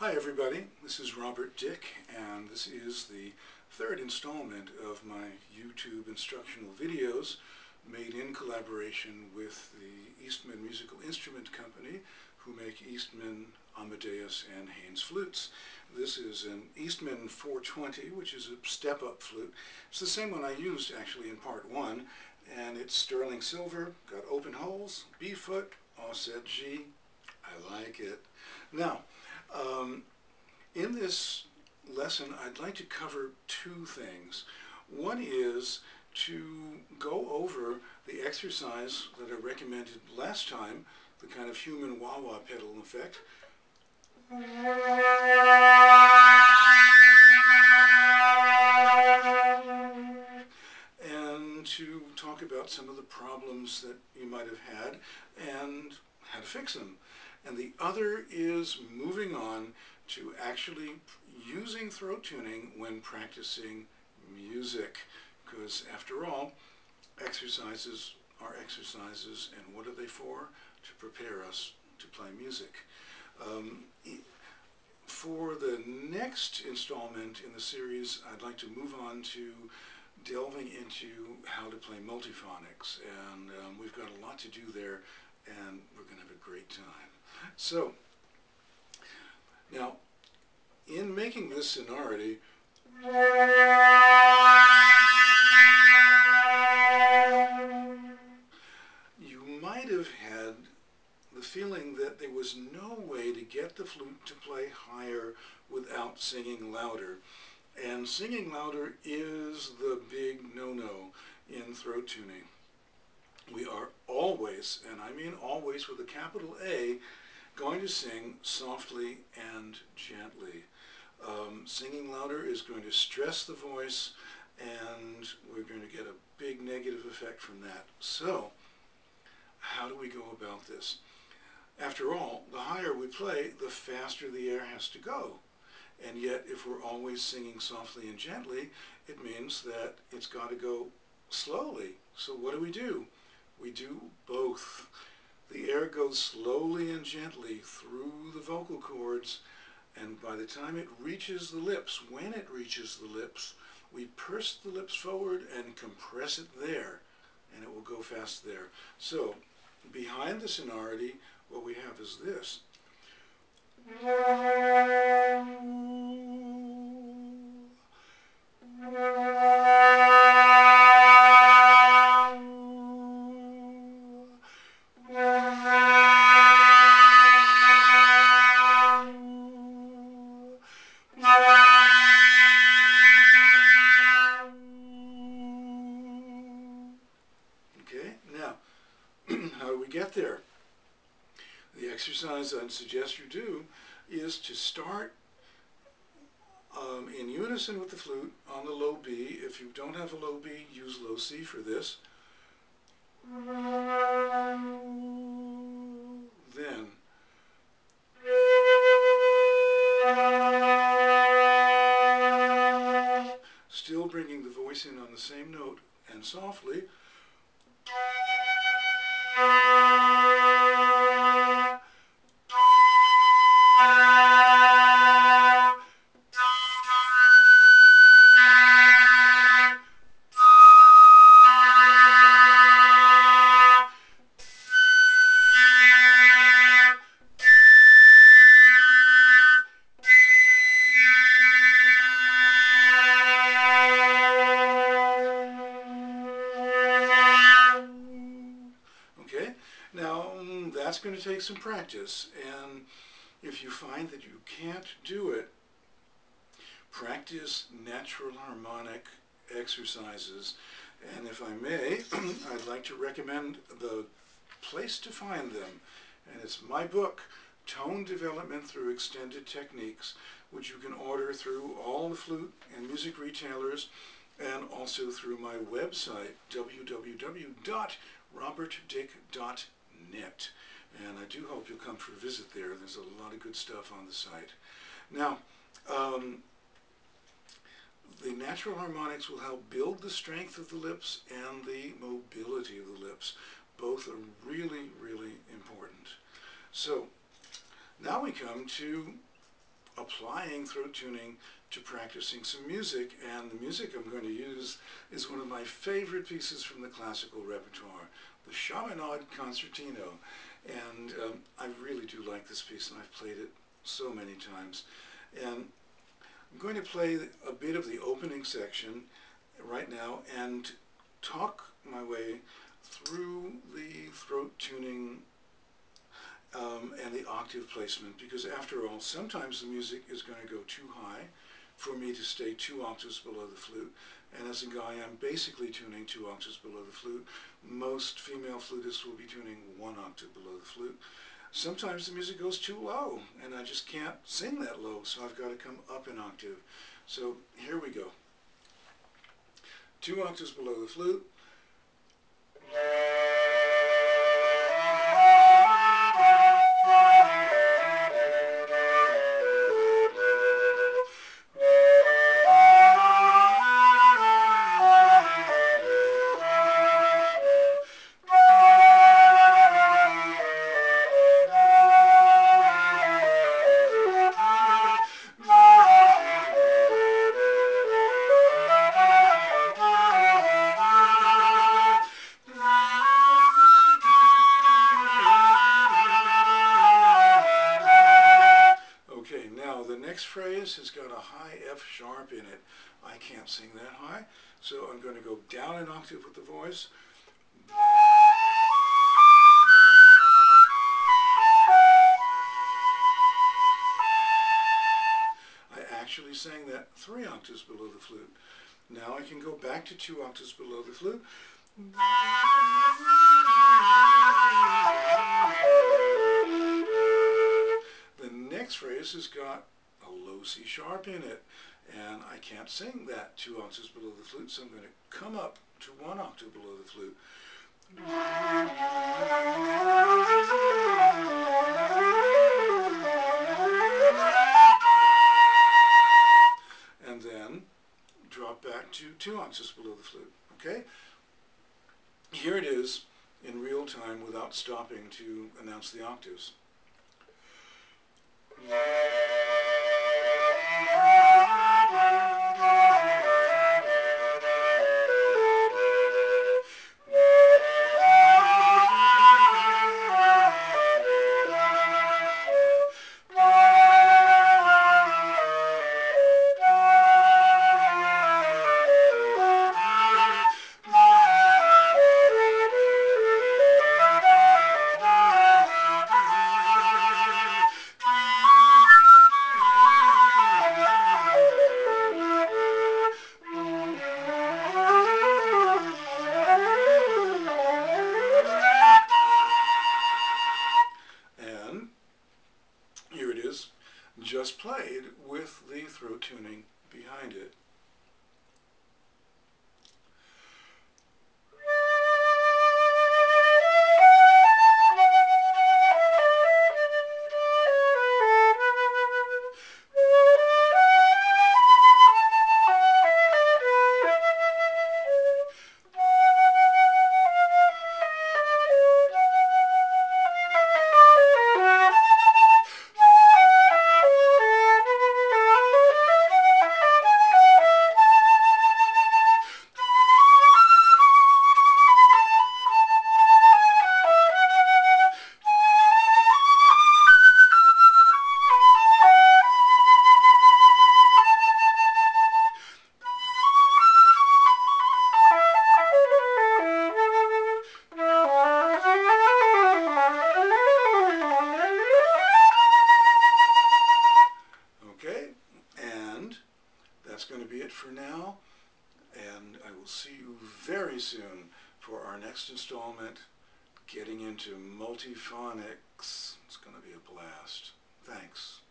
Hi everybody, this is Robert Dick and this is the third installment of my YouTube instructional videos made in collaboration with the Eastman Musical Instrument Company who make Eastman, Amadeus, and Haynes flutes. This is an Eastman 420 which is a step-up flute. It's the same one I used actually in part one and it's sterling silver, got open holes, B foot, offset G. I like it. Now, um, in this lesson, I'd like to cover two things. One is to go over the exercise that I recommended last time, the kind of human wah-wah pedal effect. And to talk about some of the problems that you might have had and how to fix them. And the other is moving on to actually using throat tuning when practicing music. Because after all, exercises are exercises and what are they for? To prepare us to play music. Um, for the next installment in the series, I'd like to move on to delving into how to play multiphonics. And um, we've got a lot to do there and we're going to have a great time. So, now, in making this sonority, you might have had the feeling that there was no way to get the flute to play higher without singing louder. And singing louder is the big no-no in throat tuning. We are always, and I mean always with a capital A, going to sing softly and gently. Um, singing louder is going to stress the voice and we're going to get a big negative effect from that. So, how do we go about this? After all, the higher we play, the faster the air has to go. And yet, if we're always singing softly and gently, it means that it's got to go slowly. So what do we do? We do both. The air goes slowly and gently through the vocal cords, and by the time it reaches the lips, when it reaches the lips, we purse the lips forward and compress it there, and it will go fast there. So, behind the sonority, what we have is this. I'd suggest you do is to start um, in unison with the flute on the low B. If you don't have a low B, use low C for this. Then still bringing the voice in on the same note and softly. That's going to take some practice. And if you find that you can't do it, practice natural harmonic exercises. And if I may, I'd like to recommend the place to find them. And it's my book, Tone Development Through Extended Techniques, which you can order through all the flute and music retailers and also through my website, www.robertdick.net and I do hope you'll come for a visit there. There's a lot of good stuff on the site. Now, um, the natural harmonics will help build the strength of the lips and the mobility of the lips. Both are really, really important. So, now we come to applying throat tuning to practicing some music, and the music I'm going to use is one of my favorite pieces from the classical repertoire, the Chaminade Concertino. And um, I really do like this piece, and I've played it so many times. And I'm going to play a bit of the opening section right now and talk my way through the throat tuning um, and the octave placement because after all sometimes the music is going to go too high for me to stay two octaves below the flute and as a guy I'm basically tuning two octaves below the flute. Most female flutists will be tuning one octave below the flute. Sometimes the music goes too low and I just can't sing that low so I've got to come up an octave. So here we go. Two octaves below the flute. It. I can't sing that high, so I'm going to go down an octave with the voice. I actually sang that three octaves below the flute. Now I can go back to two octaves below the flute. The next phrase has got a low C sharp in it. And I can't sing that two octaves below the flute, so I'm going to come up to one octave below the flute. And then drop back to two octaves below the flute, okay? Here it is in real time without stopping to announce the octaves. Going to be it for now, and I will see you very soon for our next installment, getting into multiphonics. It's going to be a blast. Thanks.